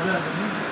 Ah.